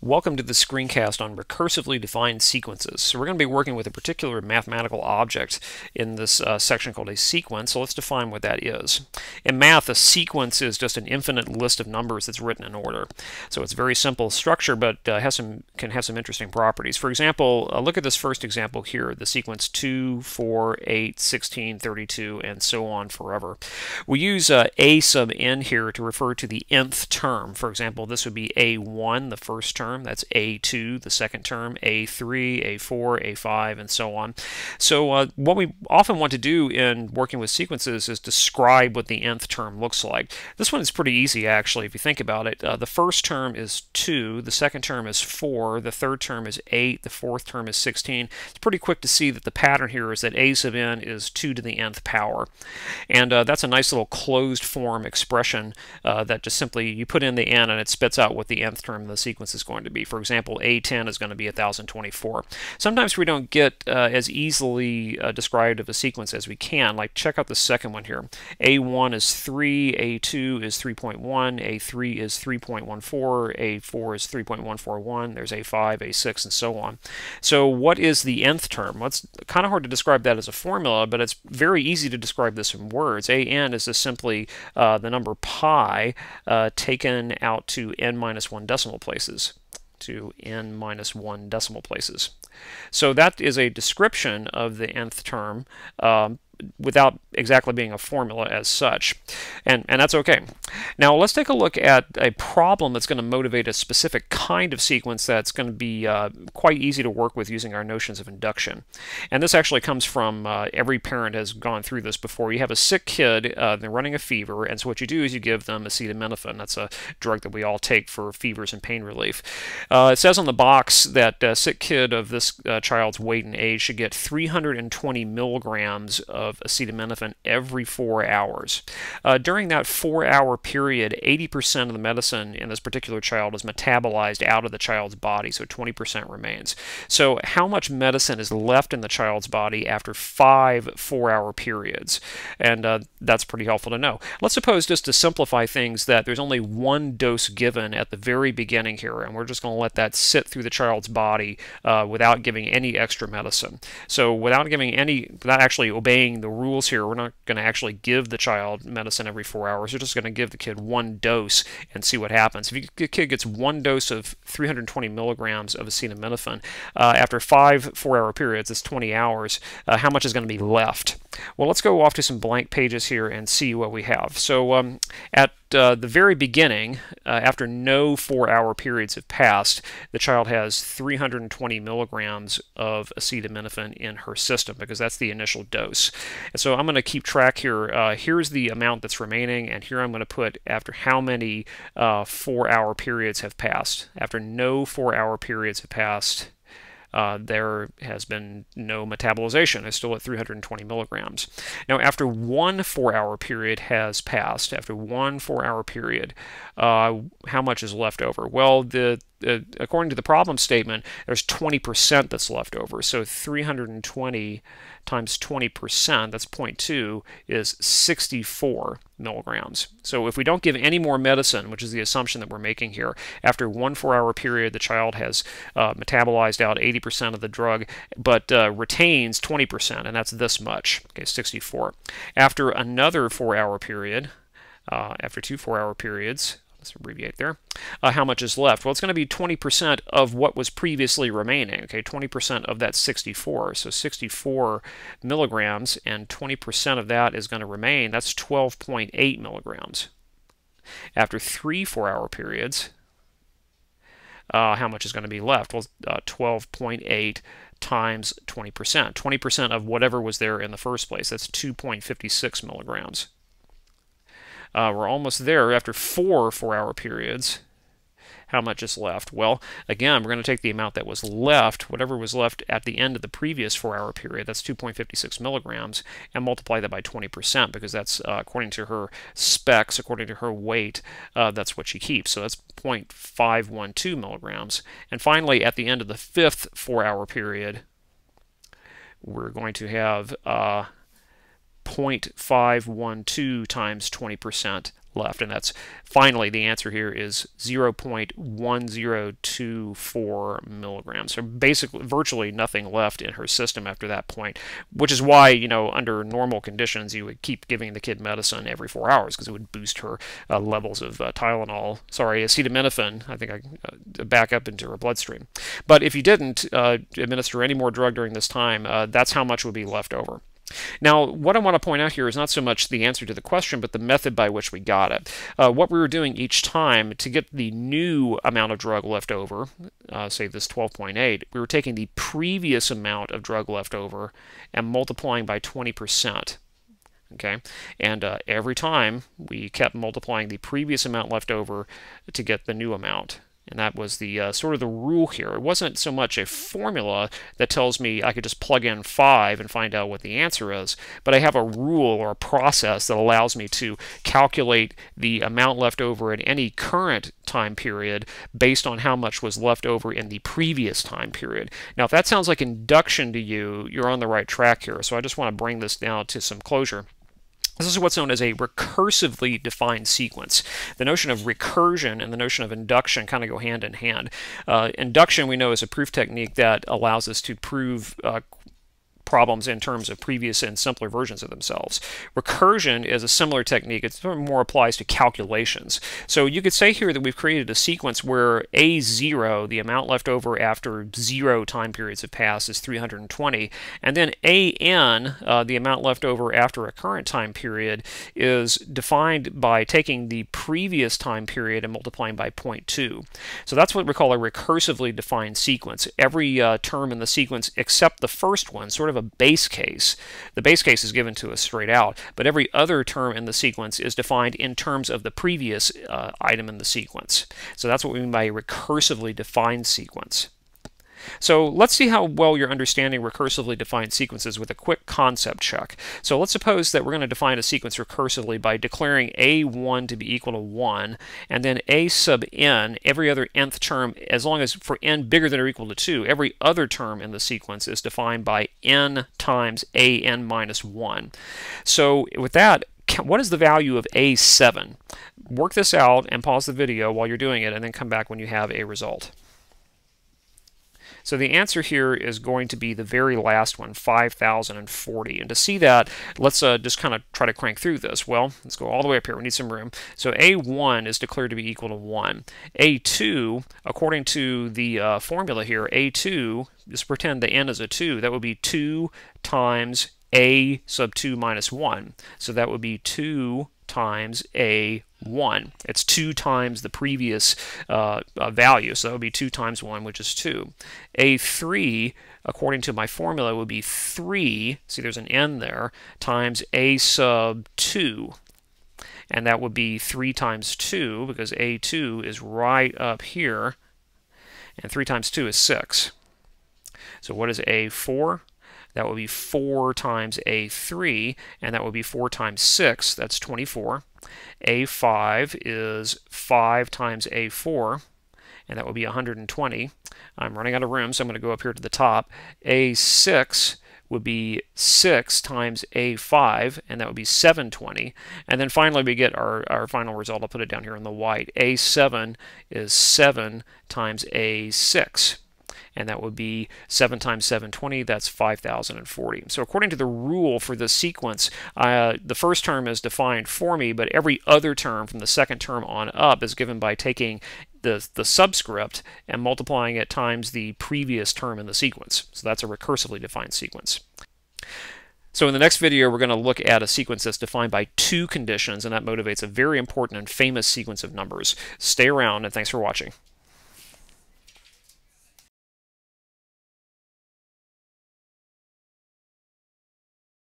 Welcome to the screencast on recursively defined sequences. So we're going to be working with a particular mathematical object in this uh, section called a sequence. So let's define what that is. In math, a sequence is just an infinite list of numbers that's written in order. So it's a very simple structure, but uh, has some can have some interesting properties. For example, uh, look at this first example here, the sequence 2, 4, 8, 16, 32, and so on forever. We use uh, a sub n here to refer to the nth term. For example, this would be a1, the first term term. That's A2, the second term, A3, A4, A5, and so on. So uh, what we often want to do in working with sequences is describe what the nth term looks like. This one is pretty easy, actually, if you think about it. Uh, the first term is 2, the second term is 4, the third term is 8, the fourth term is 16. It's pretty quick to see that the pattern here is that a sub n is 2 to the nth power. And uh, that's a nice little closed form expression uh, that just simply you put in the n and it spits out what the nth term of the sequence is going going to be. For example, A10 is going to be 1024. Sometimes we don't get uh, as easily uh, described of a sequence as we can. Like check out the second one here. A1 is 3, A2 is 3.1, A3 is 3.14, A4 is 3.141, there's A5, A6, and so on. So what is the nth term? Well, it's kind of hard to describe that as a formula, but it's very easy to describe this in words. An is just simply uh, the number pi uh, taken out to n minus 1 decimal places to n minus 1 decimal places. So that is a description of the nth term. Um, without exactly being a formula as such. And, and that's okay. Now let's take a look at a problem that's going to motivate a specific kind of sequence that's going to be uh, quite easy to work with using our notions of induction. And this actually comes from uh, every parent has gone through this before. You have a sick kid, uh, they're running a fever, and so what you do is you give them acetaminophen. That's a drug that we all take for fevers and pain relief. Uh, it says on the box that a sick kid of this uh, child's weight and age should get 320 milligrams of of acetaminophen every four hours. Uh, during that four hour period, 80% of the medicine in this particular child is metabolized out of the child's body, so 20% remains. So, how much medicine is left in the child's body after five four hour periods? And uh, that's pretty helpful to know. Let's suppose, just to simplify things, that there's only one dose given at the very beginning here, and we're just going to let that sit through the child's body uh, without giving any extra medicine. So, without giving any, without actually obeying the rules here. We're not going to actually give the child medicine every four hours. We're just going to give the kid one dose and see what happens. If the kid gets one dose of 320 milligrams of acetaminophen uh, after five four-hour periods, it's 20 hours, uh, how much is going to be left? Well, let's go off to some blank pages here and see what we have. So um, at uh, the very beginning, uh, after no four-hour periods have passed, the child has 320 milligrams of acetaminophen in her system because that's the initial dose. And so I'm going to keep track here. Uh, here's the amount that's remaining, and here I'm going to put after how many uh, four-hour periods have passed. After no four-hour periods have passed, uh, there has been no metabolization. It's still at 320 milligrams. Now, after one four-hour period has passed, after one four-hour period, uh, how much is left over? Well, the uh, according to the problem statement, there's 20% that's left over. So 320 times 20%, that's 0.2, is 64 milligrams. So if we don't give any more medicine, which is the assumption that we're making here, after one four-hour period, the child has uh, metabolized out 80% of the drug, but uh, retains 20%, and that's this much, okay, 64. After another four-hour period, uh, after two four-hour periods, let's abbreviate there, uh, how much is left? Well, it's going to be 20% of what was previously remaining, okay, 20% of that 64. So 64 milligrams, and 20% of that is going to remain. That's 12.8 milligrams. After three four-hour periods, uh, how much is going to be left? Well, uh, 12.8 times 20%. 20% of whatever was there in the first place. That's 2.56 milligrams. Uh, we're almost there after four four-hour periods. How much is left? Well, again, we're going to take the amount that was left, whatever was left at the end of the previous four-hour period, that's 2.56 milligrams, and multiply that by 20% because that's, uh, according to her specs, according to her weight, uh, that's what she keeps. So that's 0.512 milligrams. And finally, at the end of the fifth four-hour period, we're going to have uh, 0.512 times 20% left, and that's finally the answer here is 0.1024 milligrams. So basically, virtually nothing left in her system after that point, which is why, you know, under normal conditions, you would keep giving the kid medicine every four hours because it would boost her uh, levels of uh, Tylenol, sorry, acetaminophen, I think I uh, back up into her bloodstream. But if you didn't uh, administer any more drug during this time, uh, that's how much would be left over. Now, what I want to point out here is not so much the answer to the question, but the method by which we got it. Uh, what we were doing each time to get the new amount of drug left over, uh, say this 12.8, we were taking the previous amount of drug left over and multiplying by 20%. Okay, and uh, every time we kept multiplying the previous amount left over to get the new amount. And that was the uh, sort of the rule here. It wasn't so much a formula that tells me I could just plug in 5 and find out what the answer is, but I have a rule or a process that allows me to calculate the amount left over in any current time period based on how much was left over in the previous time period. Now, if that sounds like induction to you, you're on the right track here. So I just want to bring this down to some closure. This is what's known as a recursively defined sequence. The notion of recursion and the notion of induction kind of go hand in hand. Uh, induction, we know, is a proof technique that allows us to prove uh, problems in terms of previous and simpler versions of themselves. Recursion is a similar technique. It more applies to calculations. So you could say here that we've created a sequence where A0, the amount left over after zero time periods have passed, is 320, and then AN, uh, the amount left over after a current time period, is defined by taking the previous time period and multiplying by 0.2. So that's what we call a recursively defined sequence. Every uh, term in the sequence except the first one, sort of of a base case. The base case is given to us straight out, but every other term in the sequence is defined in terms of the previous uh, item in the sequence. So that's what we mean by a recursively defined sequence. So let's see how well you're understanding recursively defined sequences with a quick concept check. So let's suppose that we're going to define a sequence recursively by declaring a1 to be equal to 1, and then a sub n, every other nth term, as long as for n bigger than or equal to 2, every other term in the sequence is defined by n times a n minus 1. So with that, what is the value of A7? Work this out and pause the video while you're doing it and then come back when you have a result. So the answer here is going to be the very last one, 5,040. And to see that, let's uh, just kind of try to crank through this. Well, let's go all the way up here. We need some room. So A1 is declared to be equal to 1. A2, according to the uh, formula here, A2, just pretend the n is a 2, that would be 2 times a sub 2 minus 1. So that would be 2 times a1. It's 2 times the previous uh, uh, value, so that would be 2 times 1, which is 2. a3, according to my formula, would be 3, see there's an n there, times a sub 2. And that would be 3 times 2, because a2 is right up here, and 3 times 2 is 6. So what is a4? That would be 4 times A3, and that would be 4 times 6, that's 24. A5 is 5 times A4, and that would be 120. I'm running out of room, so I'm going to go up here to the top. A6 would be 6 times A5, and that would be 720. And then finally we get our, our final result. I'll put it down here in the white. A7 is 7 times A6 and that would be 7 times 720, that's 5,040. So according to the rule for the sequence, uh, the first term is defined for me, but every other term from the second term on up is given by taking the, the subscript and multiplying it times the previous term in the sequence. So that's a recursively defined sequence. So in the next video, we're going to look at a sequence that's defined by two conditions, and that motivates a very important and famous sequence of numbers. Stay around, and thanks for watching.